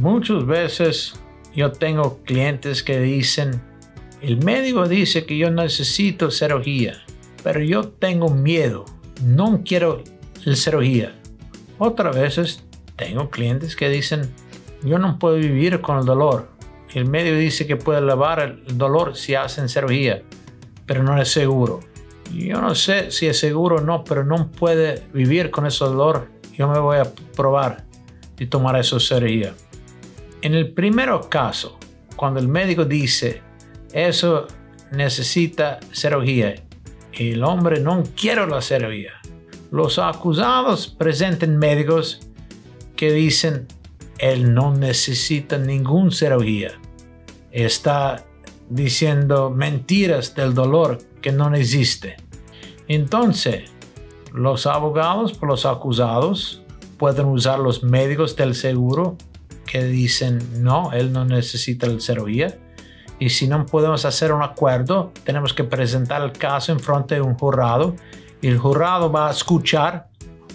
Muchas veces yo tengo clientes que dicen, el médico dice que yo necesito cirugía, pero yo tengo miedo, no quiero la cirugía. Otras veces tengo clientes que dicen, yo no puedo vivir con el dolor. El médico dice que puede elevar el dolor si hacen cirugía, pero no es seguro. Yo no sé si es seguro o no, pero no puede vivir con ese dolor. Yo me voy a probar y tomar esa cirugía. En el primer caso, cuando el médico dice eso necesita cirugía y el hombre no quiere la cirugía, los acusados presenten médicos que dicen él no necesita ninguna cirugía. Está diciendo mentiras del dolor que no existe. Entonces, los abogados por los acusados pueden usar los médicos del seguro que dicen no, él no necesita la cirugía. Y si no podemos hacer un acuerdo, tenemos que presentar el caso en frente de un jurado y el jurado va a escuchar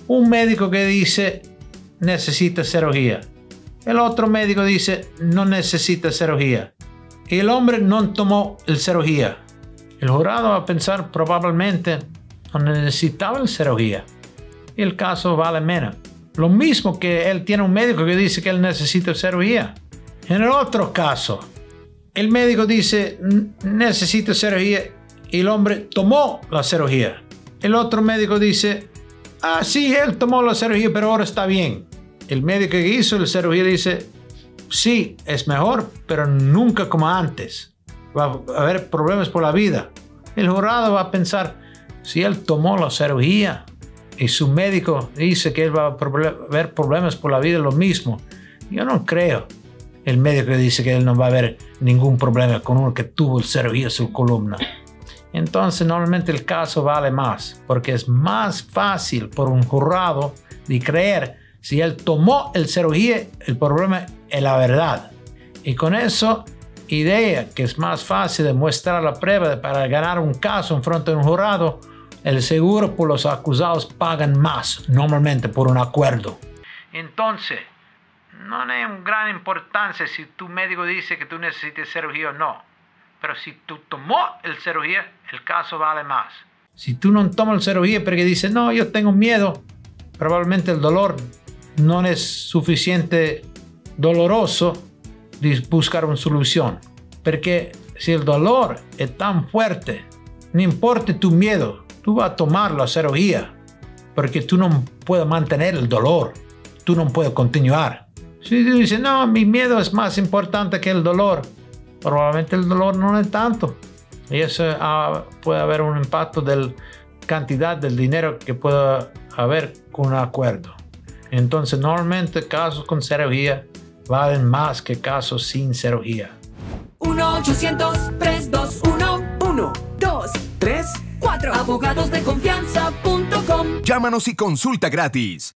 un médico que dice necesita cirugía. El otro médico dice no necesita cirugía. Y el hombre no tomó la cirugía. El jurado va a pensar probablemente no necesitaba la cirugía. Y el caso vale menos. Lo mismo que él tiene un médico que dice que él necesita cirugía. En el otro caso, el médico dice necesita cirugía y el hombre tomó la cirugía. El otro médico dice, ah, sí, él tomó la cirugía, pero ahora está bien. El médico que hizo la cirugía dice, sí, es mejor, pero nunca como antes. Va a haber problemas por la vida. El jurado va a pensar, si él tomó la cirugía y su médico dice que él va a haber problemas por la vida, lo mismo. Yo no creo. El médico dice que él no va a haber ningún problema con uno que tuvo el en su columna. Entonces normalmente el caso vale más, porque es más fácil por un jurado de creer si él tomó el cirugía, el problema es la verdad. Y con eso, idea que es más fácil de mostrar la prueba para ganar un caso en frente de un jurado, el seguro por los acusados pagan más normalmente por un acuerdo. Entonces, no hay gran importancia si tu médico dice que tú necesitas cirugía o no. Pero si tú tomó el cirugía, el caso vale más. Si tú no tomas el cirugía porque dices, no, yo tengo miedo, probablemente el dolor no es suficiente doloroso de buscar una solución. Porque si el dolor es tan fuerte, no importa tu miedo, tú vas a tomar la cirugía porque tú no puedes mantener el dolor, tú no puedes continuar. Si tú dices, no, mi miedo es más importante que el dolor, probablemente el dolor no es tanto. Y eso ah, puede haber un impacto de la cantidad del dinero que pueda haber con un acuerdo. Entonces, normalmente casos con cirugía valen más que casos sin cirugía. 1-800-321-1, 2, 3, 4. Abogadosdeconfianza.com. Llámanos y consulta gratis.